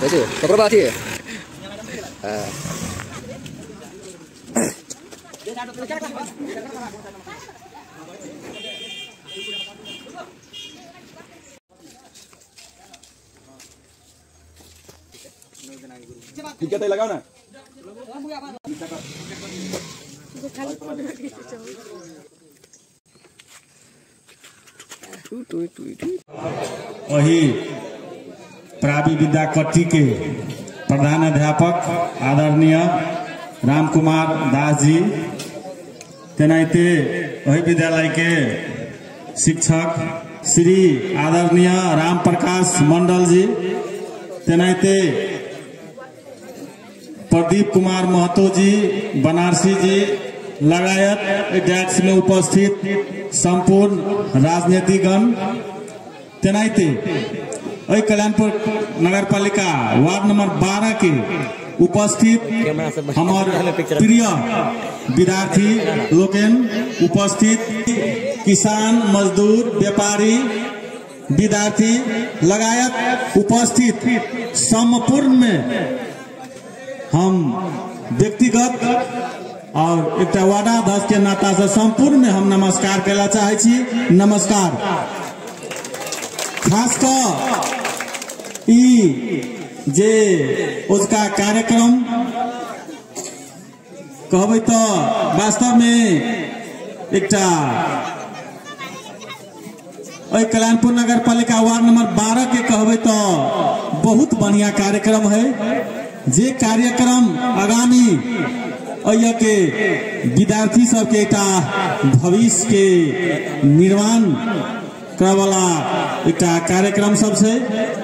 Itu, keperbati. Ah. ठीक है तो लगाओ वही प्रावि विद्या कट्टी के प्रधान अध्यापक आदरणीय राम कुमार दास जी तेनाहिते वही विद्यालय के शिक्षक श्री आदरणीय राम प्रकाश मंडल जी तेनाहिते प्रदीप कुमार महतो जी, बनारसी जी, लगायत डेस्क में उपस्थित संपूर्ण राजनीतिगण तेनाहिते अई कल्याणपुर नगर पालिका वार्ड नंबर 12 के उपस्थित हमारे प्रिय विद्यार्थी लोकन उपस्थित, किसान, मजदूर, व्यापारी, विद्यार्थी, लगायत उपस्थित संपूर्ण में हम व्यक्तिगत और एक वार्डाध्यक्ष के नाता से संपूर्ण में हम नमस्कार कला चाहे नमस्कार। खास कर जे उसका कार्यक्रम कहबै तो वास्तव में एक कल्याणपुर नगर पालिका वार्ड नंबर 12 के कहबै तो बहुत बढ़िया कार्यक्रम है। जे कार्यक्रम आगामी अय के विद्यार्थी सबके एकटा भविष्य के निर्माण करय वाला एकटा कार्यक्रम सब छै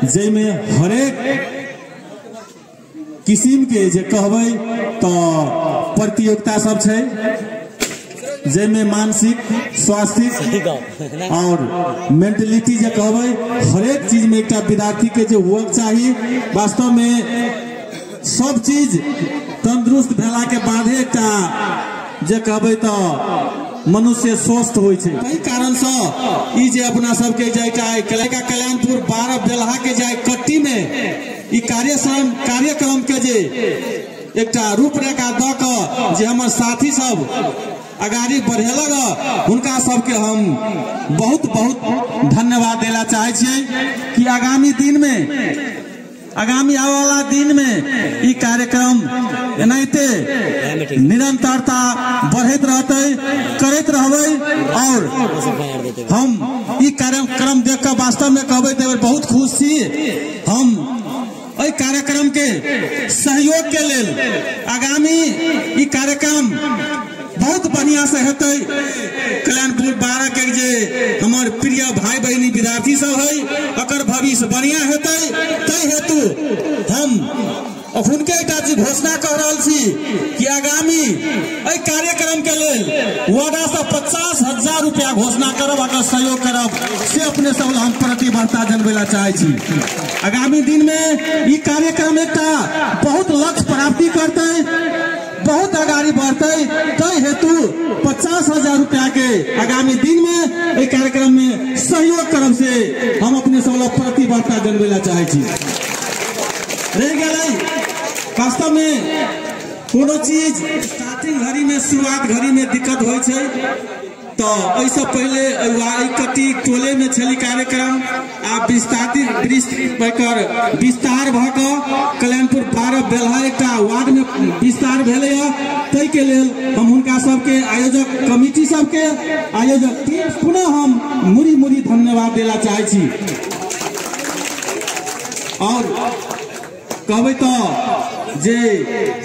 जाहिमे हरेक किसिम के जे कहबै तो प्रतियोगिता सब छै जाहिमे मानसिक, स्वास्थ्य और मेंटलिटी जे कहबै, हरेक चीज़ में एकटा विद्यार्थी के जे हुअक चाही वास्तव में सब चीज़ तंदुरुस्त भेला के बादे एकटा जे कहबै तो मनुष्य स्वस्थ एहि कारण से अपना सबके जे कलेका कल्याणपुर बारह बेलहा के जे कट्टी में कार्यक्रम कार्यक्रम के जे एकटा रूपरेखा कऽ जे हमर साथी सब अगाड़ी बढ़ेलक हुनका सबके हम बहुत बहुत धन्यवाद देला चाहे कि आगामी दिन में आगामी आने वाला दिन में ई कार्यक्रम एनाते निरंतरता बढ़ैत रहते, करैत रहबै और हम ई कार्यक्रम देख कर वास्तव में कहबै तऽ बहुत खुश छी। हम कार्यक्रम के सहयोग के लेल आगामी ई कार्यक्रम बहुत बढ़िया से हेत। कल्याणपुर बारह के हमर प्रिय भाई बहनी विद्यार्थी सब है भविष्य बढ़िया हेतै ताहि हेतु हम हुनके एकटा चीज़ घोषणा कऽ रहल छी कि आगामी एहि कार्यक्रम के लेल वार्डा से पचास हज़ार रुपया घोषणा करब अगर सहयोग करब, से अपने सब हम प्रतिबद्धता जनबै ला चाहे आगामी दिन में ई कार्यक्रम एकटा बहुत लक्ष्य प्राप्ति करते, बहुत आगाड़ी बढ़ते ताहि हेतु पचास हज़ार रुपया के आगामी दिन में कार्यक्रम में सहयोग करब से हम अपने सब प्रतिबद्धता जनबै ला चाहे छी रह गेलै वास्तव में कोनो चीज़ स्टार्टिंग घड़ी में शुरुआत, घड़ी में दिक्कत छै। तो एहिसँ पहिले कट्टी टोले में छली कार्यक्रम आ विस्तारित विस्तार कऽ कल्याणपुर बारह बेलहा एकटा वार्ड में विस्तार भेलैए ताहि के लिए हम हुनका सबके आयोजक कमिटी सबके आयोजक टीम पुनः हम मुड़ी मुड़ी धन्यवाद देला चाहे और कहबै तो जे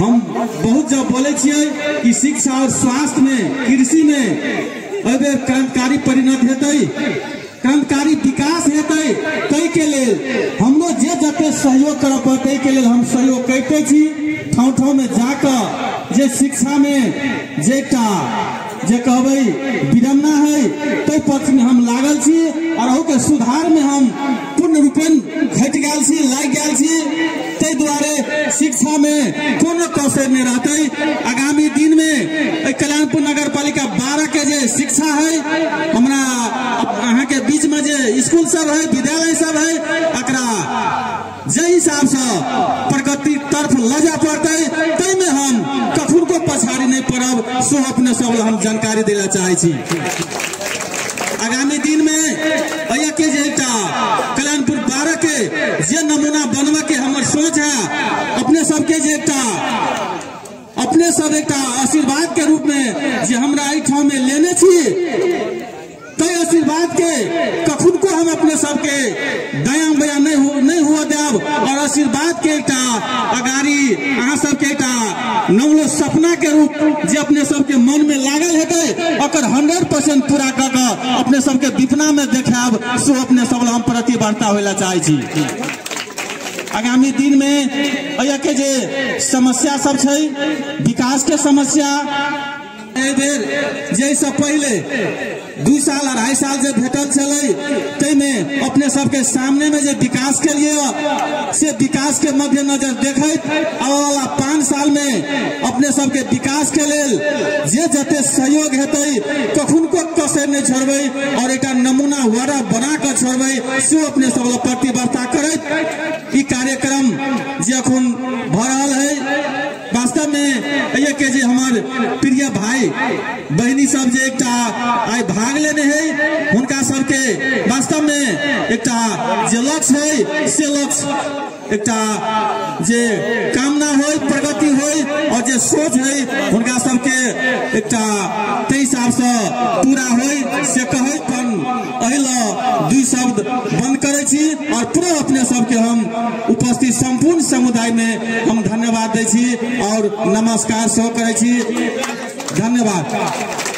हम बहुत जब बोले कि शिक्षा और स्वास्थ्य में, कृषि में बेर क्रांतिकारी परिणत हेत, क्रांतिकारी विकास हेतै के लेल हमरो जे जते सहयोग करऽ पड़तै के लिए हम सहयोग करते ठाव ठाव में जाकऽ जे शिक्षा में जे एकटा, जे कहबै विडम्बना है ताहि पक्ष में हम लागल छी, और के सुधार में हम पूर्ण रूपेण आगामी दिन में कल्याणपुर नगर पालिका बारह के जे शिक्षा है, हमारा अहाँ के बीच में जे स्कूल सब है, विद्यालय सब है, एकरा जै हिसाब से प्रगति तरफ़ ल जा पड़ते तै में हम कखन को पछाड़ी नहीं पड़ब, सो अपने सब हम जानकारी देला चाहे आगामी दिन में भैया के जे कल्याणपुर बारह के जे नमूना बनवा के हमर सोच है, अपने सबके जे अपने सब एकटा आशीर्वाद के रूप में जो हमरा ठाम में लेने छी तय आशीर्वाद के कखन को हम अपने सबके दया बया नहीं हो नहीं हुआ देब। और आशीर्वाद के एकटा अगाड़ी अहाँ सबके एकटा नवलो सपना के रूप जो अपने सबके मन में लागल हेतै और हंड्रेड परसेंट पूरा कऽ अपने सबके विपना में देखाब सो अपने सब हम प्रतिबद्धता होइ ला चाहै छी। आगामी दिन में अया के जे समस्या सब छै, विकास के समस्या बेर, जैसे पहले दू साल, अढ़ाई साल जे भेटल छलै ताहिमे अपने सबके सामने में जे विकास के लिए से विकास के मद्देनजर देखैत आने वाला पाँच साल में अपने सबके विकास के लिए जे जते सहयोग हेतै कखन को कसर नहीं छोड़बै, और एक नमूना वारा बना कर छोड़बै से अपने सब लग प्रतिबद्धता करैत ई कार्यक्रम जे अखन रहल है। वास्तव में ये के जे हमर प्रिय भाई, बहनी सब जे एकटा आइ भाग लेने है, हुनका सबके वास्तव में एकटा जे लक्ष्य है से लक्ष्य एकटा जे कामना हो प्रगति हो और जे सोच है हुनका सबके एकटा ताहि हिसाब से पूरा हो से कहै पन अहिला दुई शब्द बंद करे और पूरा अपने सबके हम उपस्थित संपूर्ण समुदाय में हम धन्यवाद दी और नमस्कार सेहो करे धन्यवाद।